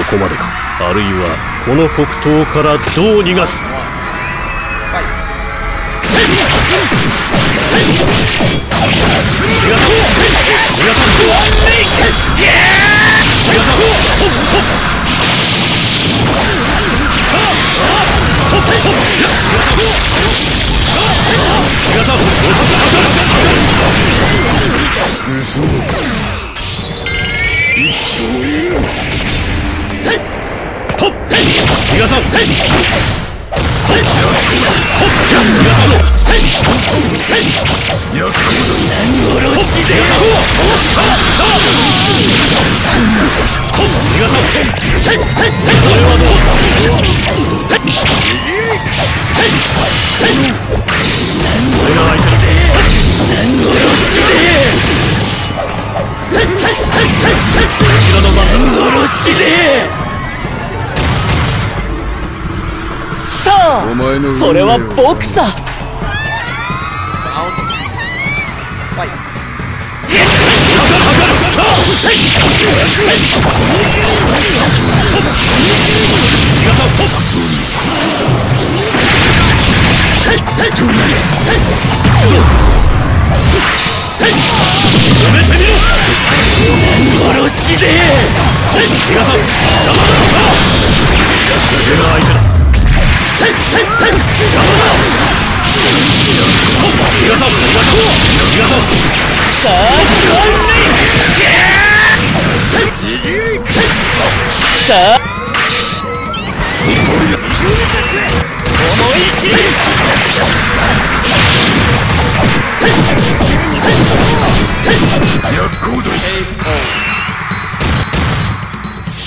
ここまでか。あるいはこの黒糖からどう逃がす？しでそれは僕さ殺しで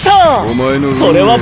さあお前のそれは